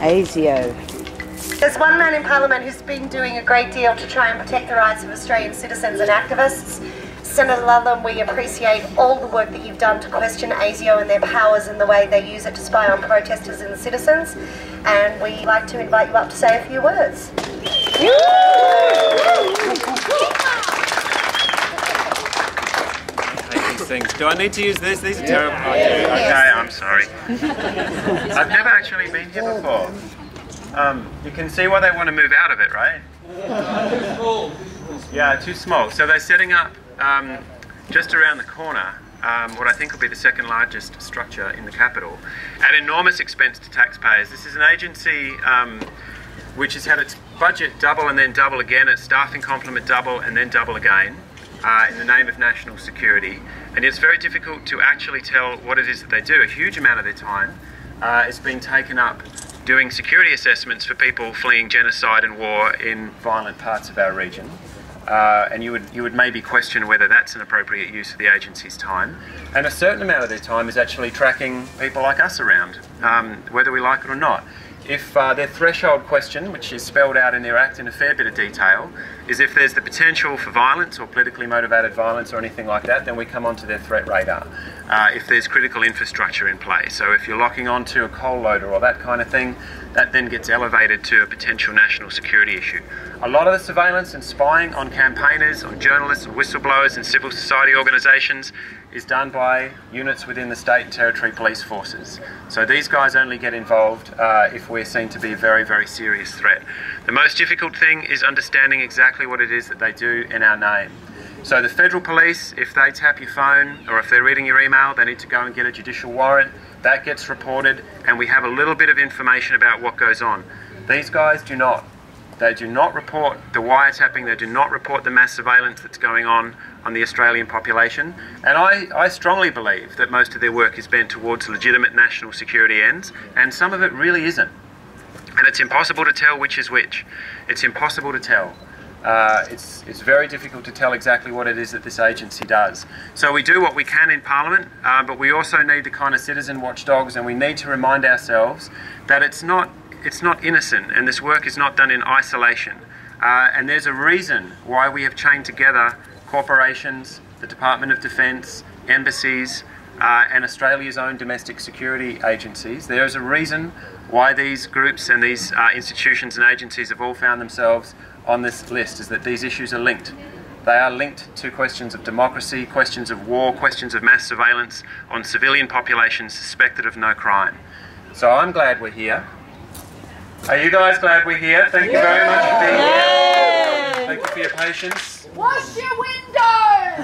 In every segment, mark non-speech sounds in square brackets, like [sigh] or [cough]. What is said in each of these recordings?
ASIO. There's one man in Parliament who's been doing a great deal to try and protect the rights of Australian citizens and activists. Senator Ludlam, we appreciate all the work that you've done to question ASIO and their powers and the way they use it to spy on protesters and citizens. And we'd like to invite you up to say a few words. Things. Do I need to use this? These are terrible. Do. Okay, I'm sorry. I've never actually been here before. Um, you can see why they want to move out of it, right? Yeah, too small. So they're setting up um, just around the corner um, what I think will be the second largest structure in the capital at enormous expense to taxpayers. This is an agency um, which has had its budget double and then double again, its staffing complement double and then double again uh, in the name of national security. And it's very difficult to actually tell what it is that they do. A huge amount of their time uh, is being taken up doing security assessments for people fleeing genocide and war in violent parts of our region. Uh, and you would you would maybe question whether that's an appropriate use of the agency's time. And a certain amount of their time is actually tracking people like us around, um, whether we like it or not if uh, their threshold question, which is spelled out in their act in a fair bit of detail, is if there's the potential for violence or politically motivated violence or anything like that, then we come onto their threat radar. Uh, if there's critical infrastructure in play, so if you're locking onto a coal loader or that kind of thing, that then gets elevated to a potential national security issue. A lot of the surveillance and spying on campaigners, on journalists, and whistleblowers, and civil society organisations is done by units within the state and territory police forces. So these guys only get involved uh, if we're seen to be a very, very serious threat. The most difficult thing is understanding exactly what it is that they do in our name. So the federal police, if they tap your phone or if they're reading your email, they need to go and get a judicial warrant. That gets reported and we have a little bit of information about what goes on. These guys do not. They do not report the wiretapping, they do not report the mass surveillance that's going on on the Australian population. And I, I strongly believe that most of their work is bent towards legitimate national security ends, and some of it really isn't. And it's impossible to tell which is which. It's impossible to tell. Uh, it's, it's very difficult to tell exactly what it is that this agency does. So we do what we can in Parliament, uh, but we also need the kind of citizen watchdogs, and we need to remind ourselves that it's not it's not innocent, and this work is not done in isolation. Uh, and there's a reason why we have chained together corporations, the Department of Defence, embassies, uh, and Australia's own domestic security agencies. There is a reason why these groups and these uh, institutions and agencies have all found themselves on this list, is that these issues are linked. They are linked to questions of democracy, questions of war, questions of mass surveillance on civilian populations suspected of no crime. So I'm glad we're here. Are you guys glad we're here? Thank you very much for being here. Thank you for your patience. Wash your window! [laughs]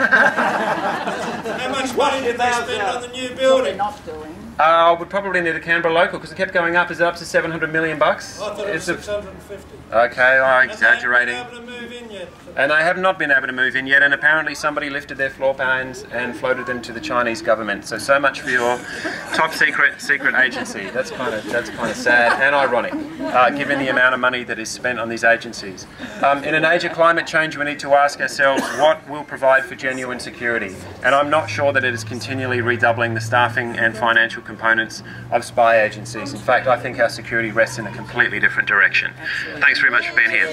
How much money did they spend on the new building? Not doing. Uh, I would probably need a Canberra local because it kept going up. Is it up to 700 million bucks? I thought it was It's a- 650. okay, I'm exaggerating. haven't been able to move in yet. And they have not been able to move in yet, and apparently somebody lifted their floor plans and floated them to the Chinese government. So so much for your top secret secret agency. That's kind of that's kind of sad and ironic, uh, given the amount of money that is spent on these agencies. Um, in an age of climate change, we need to ask ourselves what will provide for genuine security. And I'm not sure that it is continually redoubling the staffing and financial components of spy agencies. In fact, I think our security rests in a completely different direction. Thanks very much for being here.